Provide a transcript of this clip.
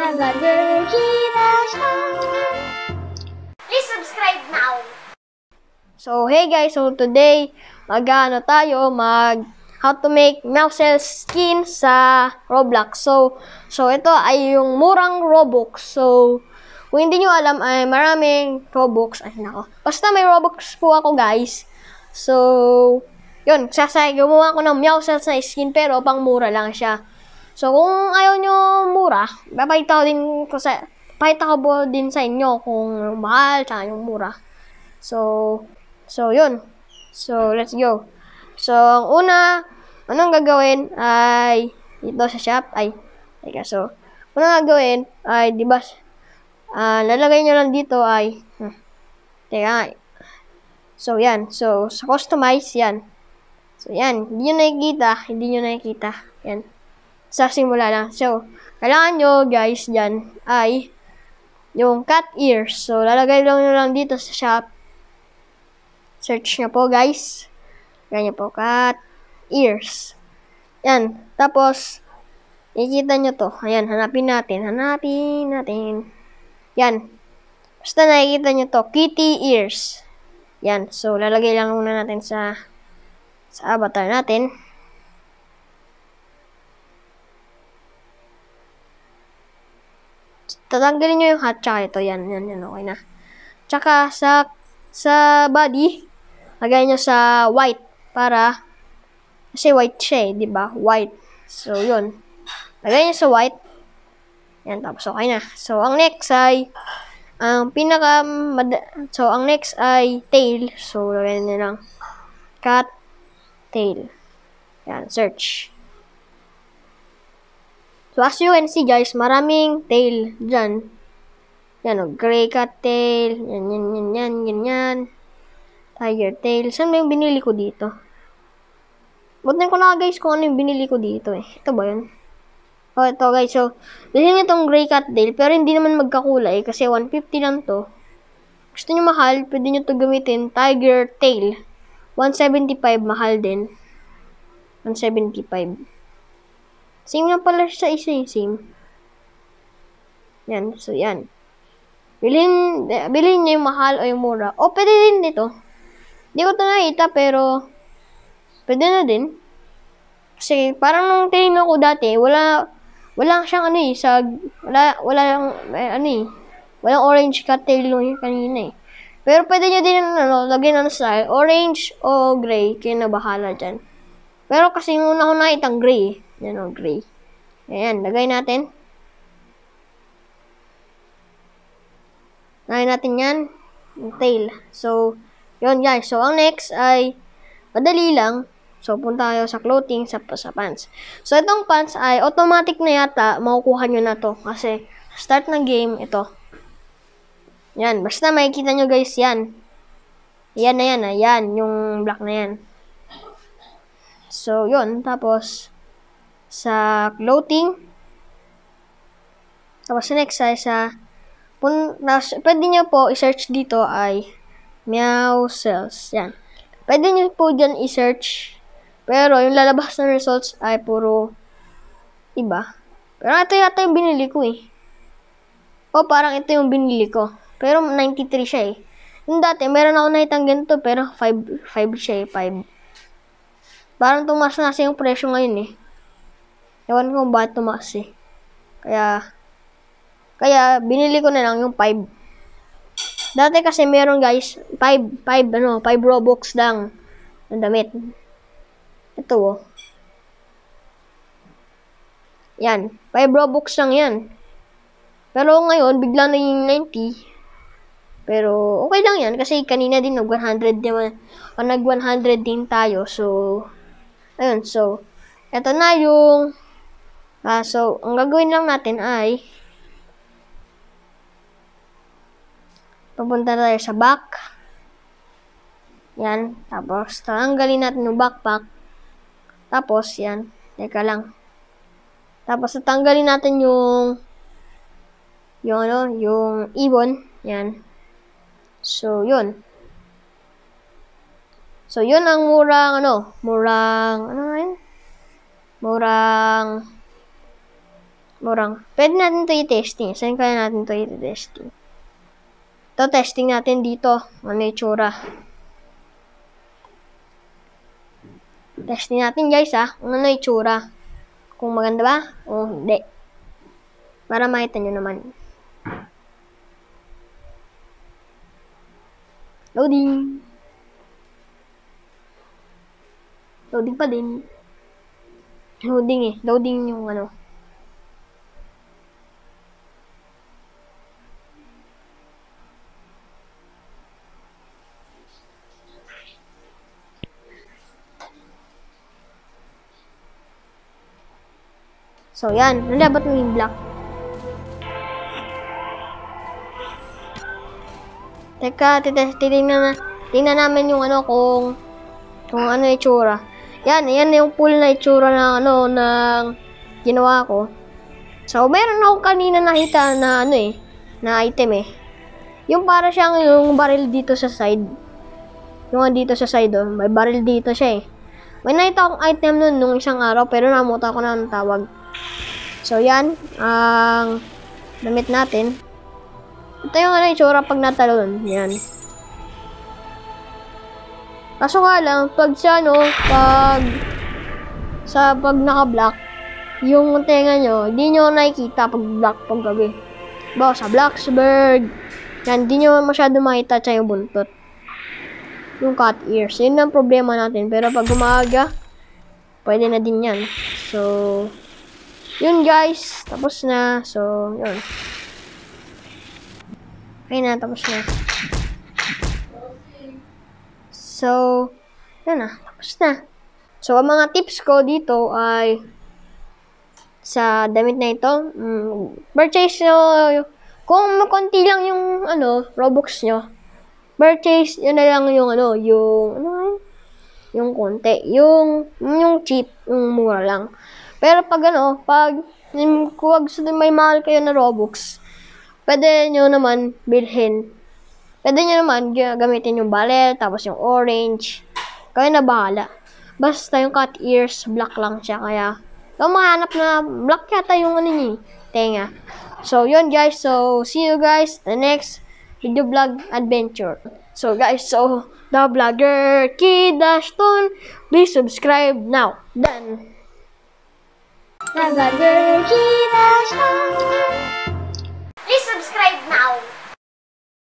Nag-vlogger kita siya. Please subscribe now. So, hey guys, so today, mag-ano tayo, mag how to make Mousel skin sa Roblox. So, so ito ay yung murang Robux. So, kung hindi nyo alam, ay maraming Robux. Ay, nako. Basta may Robux po ako, guys. So, yun, sasay, gumawa ko ng Meowscles na skin, pero pang mura lang siya. So, kung ayaw nyo mura, papakita ko din ko sa, papakita ko po din sa inyo kung mahal, tsaka yung mura. So, so, yun. So, let's go. So, ang una, anong gagawin ay, dito sa shop, ay, teka, so, unang gagawin ay, di ba, ah, lalagay nyo lang dito ay, hmm, teka, so, yan. So, sa customize, yan. So, yan. Hindi nyo nakikita, hindi nyo nakikita. Yan. Sa simula lang. So, kailangan nyo, guys, dyan, ay, yung cat ears. So, lalagay lang nyo lang dito sa shop. Search nyo po, guys. Ganyan po, cat ears. Yan. Tapos, ikita nyo to. Ayan, hanapin natin. Hanapin natin. Yan. Basta nakikita nyo to. Kitty ears. Yan. So, lalagay lang muna natin sa sa avatar natin. Tatanggalin nyo yung hat, tsaka ito. Yan, yan, yan. Okay na. Tsaka, sa, sa body, lagay nyo sa white para, kasi white siya eh, di ba? White. So, yun. Lagay nyo sa white. Yan, tapos okay na. So, ang next ay, ang pinaka, so, ang next ay tail. So, lagay nyo lang cat tail. Yan, search. So, as you can see, guys, maraming tail dyan. Yan, o, gray cat tail. Yan, yan, yan, yan, ganyan. Tiger tail. Saan ba yung binili ko dito? Butin ko na, guys, kung ano yung binili ko dito, eh. Ito ba yun? Oh, ito, guys. So, bilhin nyo itong gray cat tail, pero hindi naman magkakulay, kasi 150 lang to. Gusto nyo mahal, pwede nyo to gamitin. Tiger tail. 175, mahal din. 175. Same lang pala sa isa eh, same. Yan, so yan. Bilhin, bilhin nyo yung mahal o yung mura. O, pwede din dito. Hindi ko ito nakita, pero pwede na din. Kasi parang nung tinignan ko dati, wala, wala siyang ano eh, sa, wala, wala yung, eh, ano eh, walang orange cocktail yung kanina eh. Pero pwede nyo din, ano, lagyan ng style, orange o gray, kayo na bahala dyan. Pero kasi yung una ko nakita, gray. Yan o, gray. Ayan, lagay natin. Lagay natin yan. Yung tail. So, yun guys. So, ang next ay, madali lang. So, punta tayo sa clothing, sa, sa pants. So, itong pants ay automatic na yata, makukuha nyo na to. Kasi, start ng game, ito. Yan. Basta makikita nyo guys, yan. Yan na yan, ayan. Yung black na yan. So, yun. Tapos, sa clothing. Tapos, next ay sa, pun, na, pwede nyo po i-search dito ay meow cells. Yan. Pwede nyo po dyan i-search. Pero, yung lalabas na results ay puro iba. Pero, ito yata yung binili ko eh. O, parang ito yung binili ko. Pero, 93 siya eh. Yung dati, meron ako nakitang ganito, pero 5, 5 siya eh, 5. Parang tumaas na kasi yung presyo ngayon eh. Ewan ko bakit tumaas eh. Kaya, kaya binili ko na lang yung 5. Dati kasi meron guys, 5, 5, ano, 5 Robux lang ng damit. Ito oh. Yan, 5 Robux lang yan. Pero ngayon, bigla na yung 90. Pero, okay lang yan. Kasi kanina din nag-100 din. O nag-100 din tayo. So, ayun. So, eto na yung Ah, so, ang gagawin lang natin ay pupunta tayo sa back. Yan. Tapos, tanggalin natin yung backpack. Tapos, yan. Teka lang. Tapos, tatanggalin natin yung yung ano, yung ibon. Yan. So, yun. So, yun ang murang, ano, murang, ano nga yun? Murang Murang. Pwede natin to i-testing. Saan kaya natin to i-testing? Ito, testing natin dito. Ano yung tsura. Testing natin guys ha. Kung ano yung tsura. Kung maganda ba o hindi. Para makita nyo naman. Loading. Loading pa din. Loading eh. Loading yung ano. So, yan. Nalabot mo yung block. Teka, titingnan na, tingnan namin yung ano kung kung ano yung itsura. Yan, yan yung full na itsura ng ano ng ginawa ko. So, meron ako kanina nakita na ano eh, na item eh. Yung para siyang yung barrel dito sa side. Yung dito sa side oh, may barrel dito siya eh. May nakita akong item nun nung isang araw pero namuta ko na ang tawag. So, yan. Ang damit natin. Ito yung ano, itsura pag natalon. Yan. Kaso nga lang, pag sa ano, pag sa pag naka-black, yung tenga nyo, hindi nyo nakikita pag black pag gabi. Ba, sa Blacksburg, yan, hindi nyo masyado makita siya yung buntot. Yung cut ears. Yun ang problema natin. Pero pag umaga, pwede na din yan. So, yun guys. Tapos na. So, yun. Okay na, tapos na. So, yun na. Tapos na. So, ang mga tips ko dito ay sa damit na ito, mm, purchase nyo, kung konti lang yung, ano, Robux nyo, purchase yun na lang yung, ano, yung, ano, yun? yung konti, yung, yung cheap, yung mura lang. Pero pag, ano, pag, kung may mahal kayo na Robux, pwede nyo naman bilhin. Pwede nyo naman gamitin yung barrel, tapos yung orange. Kayo na bahala. Basta yung cut ears, black lang siya. Kaya, kung mahanap na black yata yung ano niya, eh, tenga. So, yun guys. So, see you guys the next video vlog adventure. So, guys, so, the vlogger Kid Ashton, please subscribe now. Done. The Vlogger Kita Show. Please subscribe now.